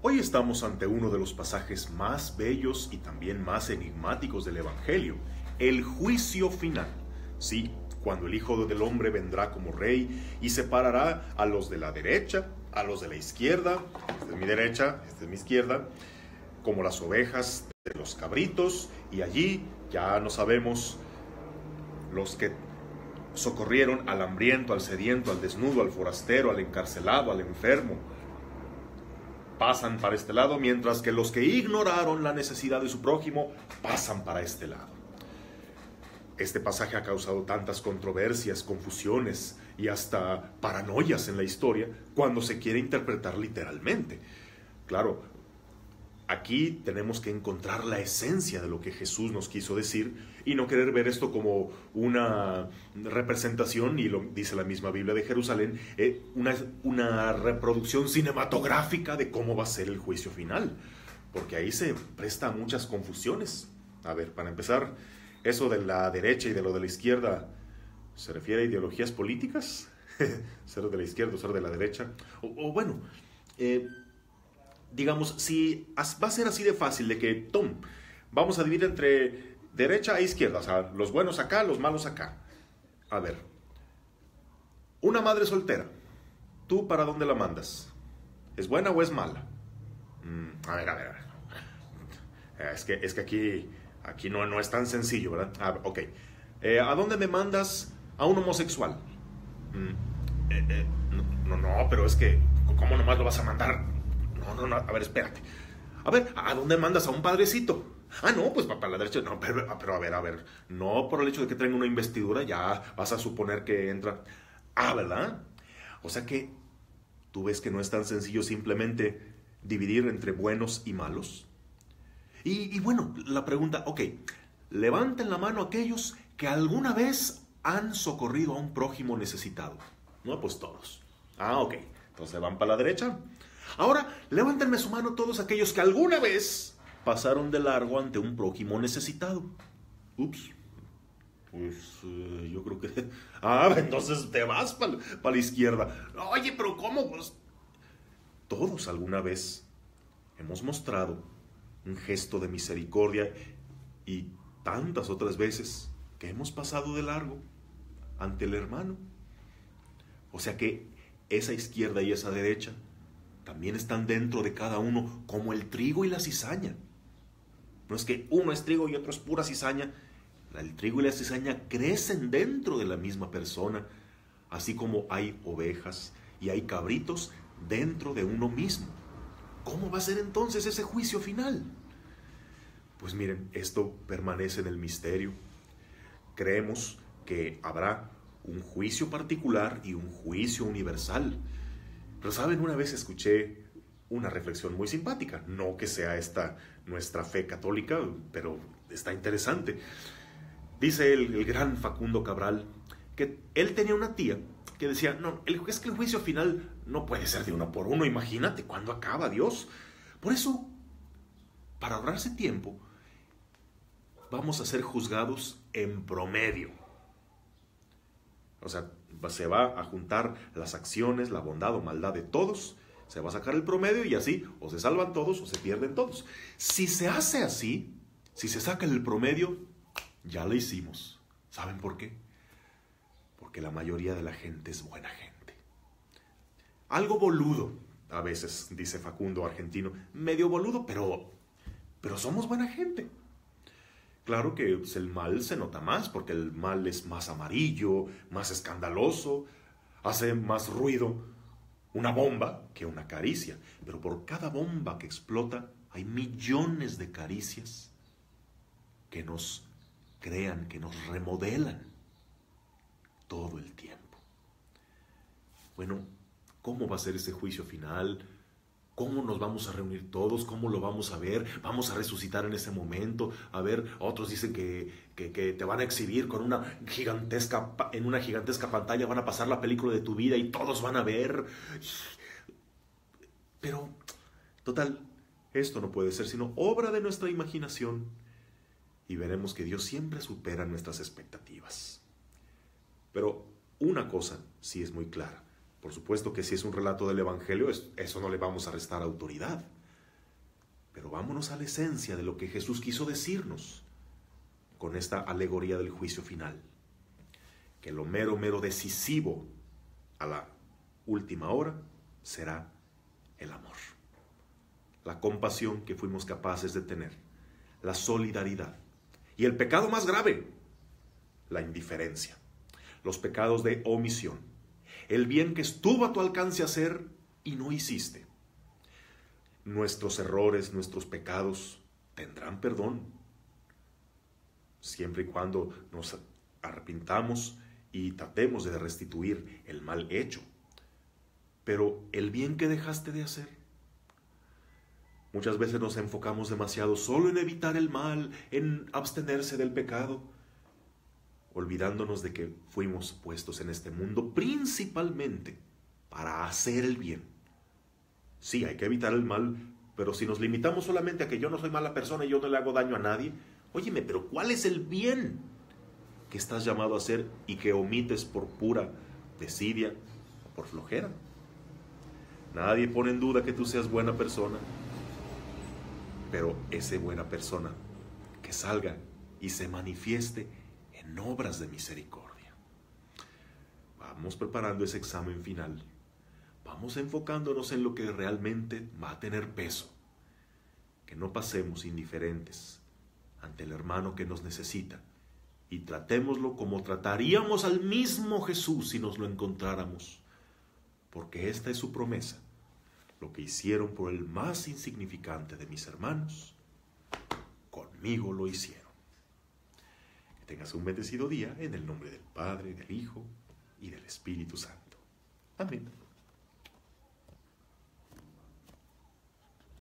Hoy estamos ante uno de los pasajes más bellos y también más enigmáticos del Evangelio, el juicio final. Sí, cuando el Hijo del Hombre vendrá como rey y separará a los de la derecha, a los de la izquierda, esta es mi derecha, esta es mi izquierda, como las ovejas de los cabritos, y allí ya no sabemos los que socorrieron al hambriento, al sediento, al desnudo, al forastero, al encarcelado, al enfermo, pasan para este lado, mientras que los que ignoraron la necesidad de su prójimo pasan para este lado. Este pasaje ha causado tantas controversias, confusiones y hasta paranoias en la historia cuando se quiere interpretar literalmente. Claro, aquí tenemos que encontrar la esencia de lo que Jesús nos quiso decir y no querer ver esto como una representación, y lo dice la misma Biblia de Jerusalén, eh, una, reproducción cinematográfica de cómo va a ser el juicio final, porque ahí se presta muchas confusiones. A ver, para empezar, eso de la derecha y de lo de la izquierda, ¿se refiere a ideologías políticas? ser de la izquierda ser de la derecha. O, bueno, eh, digamos, si va a ser así de fácil de que, tom, vamos a dividir entre derecha e izquierda, o sea, los buenos acá, los malos acá. A ver, una madre soltera, ¿tú para dónde la mandas? ¿Es buena o es mala? Mm, a ver, a ver, a ver. Es que, es que aquí, aquí no, no es tan sencillo, ¿verdad? Ah, ok. Eh, ¿A dónde me mandas a un homosexual? Mm, eh, eh, no, no, pero es que, ¿cómo nomás lo vas a mandar? No, no, a ver, espérate. A ver, ¿a dónde mandas a un padrecito? Ah, no, pues para la derecha, no, pero, pero, a ver, a ver, no por el hecho de que tenga una investidura ya vas a suponer que entra. Ah, ¿verdad? O sea que tú ves que no es tan sencillo simplemente dividir entre buenos y malos. Y, y bueno, la pregunta, ok, levanten la mano aquellos que alguna vez han socorrido a un prójimo necesitado. No, pues todos. Ah, ok, entonces van para la derecha. Ahora, levántenme su mano todos aquellos que alguna vez pasaron de largo ante un prójimo necesitado. Ups. Pues eh, yo creo que... Ah, entonces te vas para la izquierda. Oye, pero ¿cómo? Pues, todos alguna vez hemos mostrado un gesto de misericordia y tantas otras veces que hemos pasado de largo ante el hermano. O sea que esa izquierda y esa derecha también están dentro de cada uno como el trigo y la cizaña. No es que uno es trigo y otro es pura cizaña. El trigo y la cizaña crecen dentro de la misma persona, así como hay ovejas y hay cabritos dentro de uno mismo. ¿Cómo va a ser entonces ese juicio final? Pues miren, esto permanece en el misterio. Creemos que habrá un juicio particular y un juicio universal. Pero saben, una vez escuché una reflexión muy simpática, no que sea esta nuestra fe católica, pero está interesante. Dice el, gran Facundo Cabral que él tenía una tía que decía, no, el, es que el juicio final no puede ser de uno por uno, imagínate cuándo acaba Dios. Por eso, para ahorrarse tiempo, vamos a ser juzgados en promedio. O sea, se va a juntar las acciones, la bondad o maldad de todos se va a sacar el promedio y así o se salvan todos o se pierden todos. Si se hace así, si se saca el promedio, ya lo hicimos. ¿Saben por qué? Porque la mayoría de la gente es buena gente. Algo boludo, a veces, dice Facundo argentino, medio boludo, pero, pero somos buena gente. Claro que pues, el mal se nota más, porque el mal es más amarillo, más escandaloso, hace más ruido, una bomba que una caricia. Pero por cada bomba que explota hay millones de caricias que nos crean, que nos remodelan todo el tiempo. Bueno, ¿cómo va a ser ese juicio final? ¿Cómo nos vamos a reunir todos? ¿Cómo lo vamos a ver? ¿Vamos a resucitar en ese momento? A ver, otros dicen que, que, te van a exhibir con una gigantesca, en una gigantesca pantalla, van a pasar la película de tu vida y todos van a ver. Pero, total, esto no puede ser sino obra de nuestra imaginación y veremos que Dios siempre supera nuestras expectativas. Pero una cosa sí es muy clara por supuesto que si es un relato del Evangelio, eso no le vamos a restar autoridad. Pero vámonos a la esencia de lo que Jesús quiso decirnos con esta alegoría del juicio final. Que lo mero, mero decisivo a la última hora será el amor. La compasión que fuimos capaces de tener. La solidaridad. Y el pecado más grave, la indiferencia. Los pecados de omisión. El bien que estuvo a tu alcance hacer y no hiciste nuestros errores, nuestros pecados, tendrán perdón. Siempre y cuando nos arrepintamos y tratemos de restituir el mal hecho. Pero el bien que dejaste de hacer. Muchas veces nos enfocamos demasiado solo en evitar el mal, en abstenerse del pecado, olvidándonos de que fuimos puestos en este mundo principalmente para hacer el bien Sí, hay que evitar el mal, pero si nos limitamos solamente a que yo no soy mala persona y yo no le hago daño a nadie, óyeme, pero ¿cuál es el bien que estás llamado a hacer y que omites por pura desidia o por flojera? Nadie pone en duda que tú seas buena persona, pero esa buena persona que salga y se manifieste en obras de misericordia. Vamos preparando ese examen final vamos enfocándonos en lo que realmente va a tener peso. Que no pasemos indiferentes ante el hermano que nos necesita y tratémoslo como trataríamos al mismo Jesús si nos lo encontráramos. Porque esta es su promesa. Lo que hicieron por el más insignificante de mis hermanos, conmigo lo hicieron. Tengas un bendecido día en el nombre del Padre, del Hijo y del Espíritu Santo. Amén.